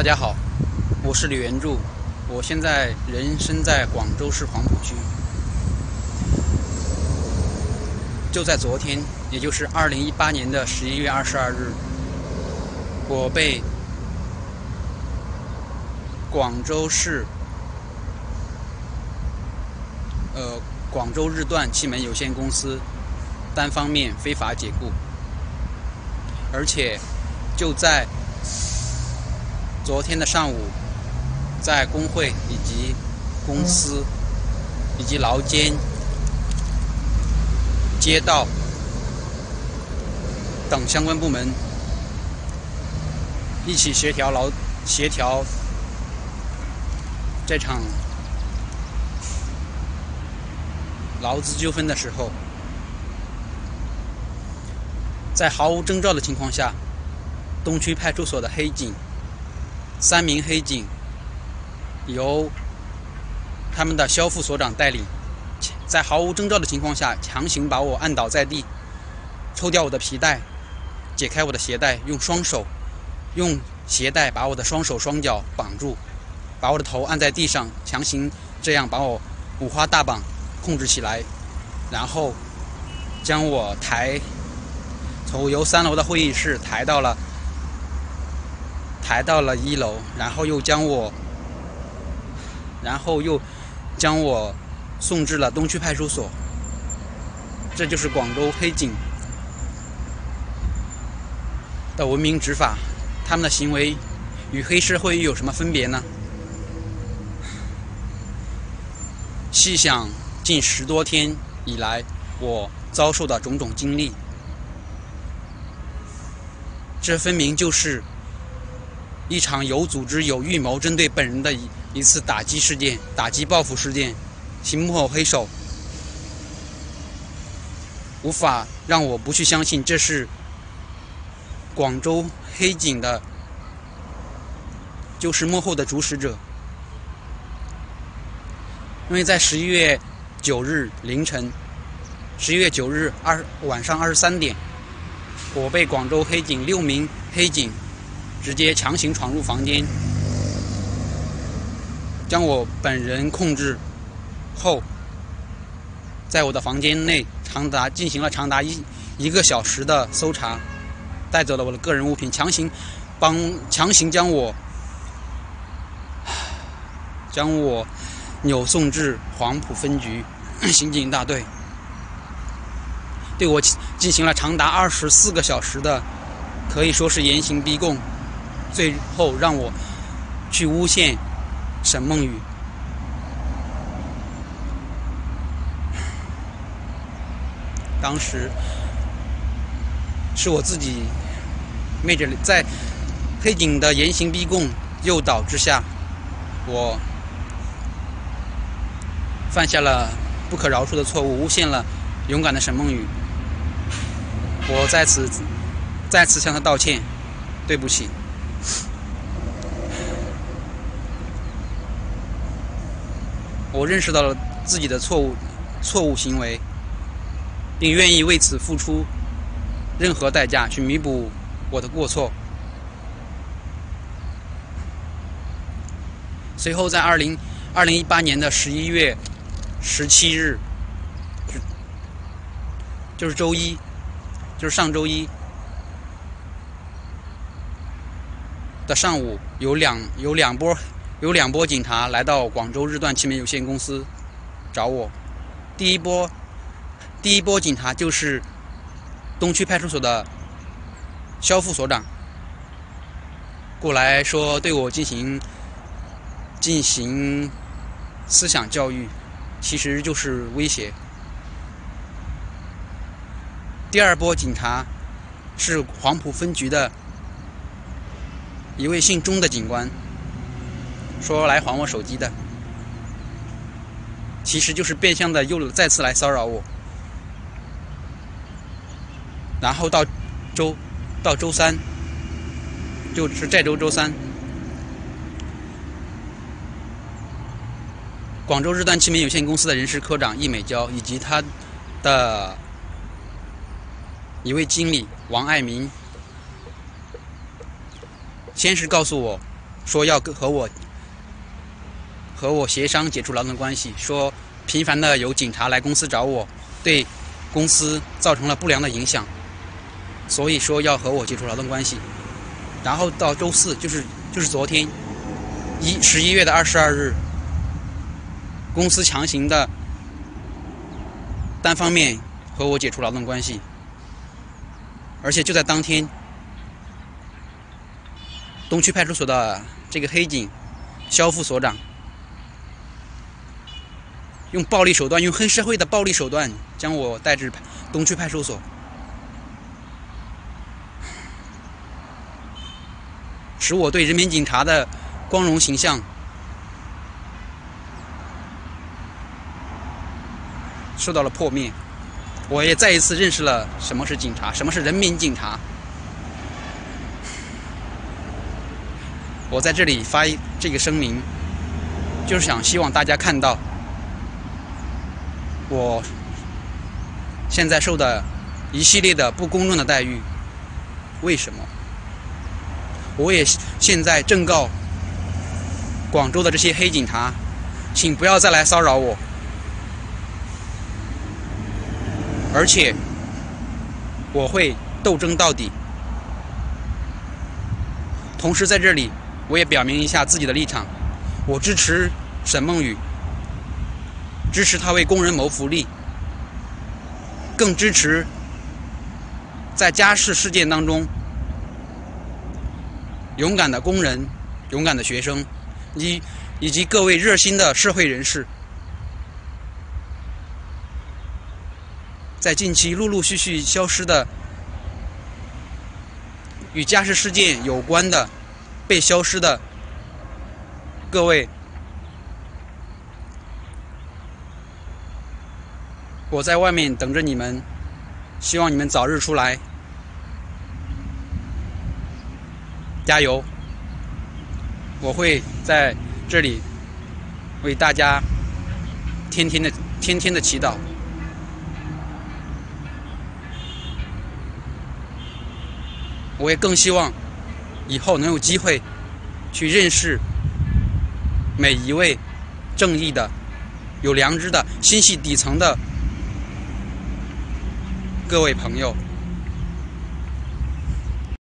大家好，我是李元柱，我现在人身在广州市黄埔区。就在昨天，也就是二零一八年的十一月二十二日，我被广州市呃广州日段气门有限公司单方面非法解雇，而且就在。昨天的上午，在工会以及公司以及劳监、街道等相关部门一起协调劳协调这场劳资纠纷的时候，在毫无征兆的情况下，东区派出所的黑警。三名黑警由他们的肖副所长带领，在毫无征兆的情况下，强行把我按倒在地，抽掉我的皮带，解开我的鞋带，用双手用鞋带把我的双手双脚绑住，把我的头按在地上，强行这样把我五花大绑控制起来，然后将我抬从由三楼的会议室抬到了。抬到了一楼，然后又将我，然后又将我送至了东区派出所。这就是广州黑警的文明执法，他们的行为与黑社会有什么分别呢？细想近十多天以来我遭受的种种经历，这分明就是。一场有组织、有预谋针对本人的一一次打击事件、打击报复事件，其幕后黑手无法让我不去相信这是广州黑警的，就是幕后的主使者。因为在十一月九日凌晨，十一月九日二晚上二十三点，我被广州黑警六名黑警。直接强行闯入房间，将我本人控制后，在我的房间内长达进行了长达一一个小时的搜查，带走了我的个人物品，强行帮强行将我将我扭送至黄埔分局。刑警大队，对我进行了长达二十四个小时的，可以说是严刑逼供。最后让我去诬陷沈梦雨，当时是我自己昧着在黑警的严刑逼供诱导之下，我犯下了不可饶恕的错误，诬陷了勇敢的沈梦雨。我在此再次向他道歉，对不起。我认识到了自己的错误，错误行为，并愿意为此付出任何代价去弥补我的过错。随后，在二零二零一八年的十一月十七日，就是周一，就是上周一的上午，有两有两波。有两波警察来到广州日段汽门有限公司找我。第一波，第一波警察就是东区派出所的肖副所长过来说对我进行进行思想教育，其实就是威胁。第二波警察是黄埔分局的一位姓钟的警官。说来还我手机的，其实就是变相的又再次来骚扰我。然后到周到周三，就是这周周三，广州日段汽门有限公司的人事科长易美娇以及他的一位经理王爱民，先是告诉我。说要和我和我协商解除劳动关系，说频繁的有警察来公司找我，对公司造成了不良的影响，所以说要和我解除劳动关系。然后到周四，就是就是昨天一十一月的二十二日，公司强行的单方面和我解除劳动关系，而且就在当天，东区派出所的这个黑警肖副所长用暴力手段，用黑社会的暴力手段将我带至东区派出所。使我对人民警察的光荣形象受到了破灭。我也再一次认识了什么是警察，什么是人民警察。我在这里发这个声明，就是想希望大家看到我现在受的一系列的不公正的待遇，为什么？我也现在正告广州的这些黑警察，请不要再来骚扰我，而且我会斗争到底。同时，在这里我也表明一下自己的立场：我支持沈梦雨，支持他为工人谋福利，更支持在家事事件当中。勇敢的工人，勇敢的学生，以以及各位热心的社会人士，在近期陆陆续续消失的与家事事件有关的被消失的各位，我在外面等着你们，希望你们早日出来。加油！我会在这里为大家天天的、天天的祈祷。我也更希望以后能有机会去认识每一位正义的、有良知的、心系底层的各位朋友。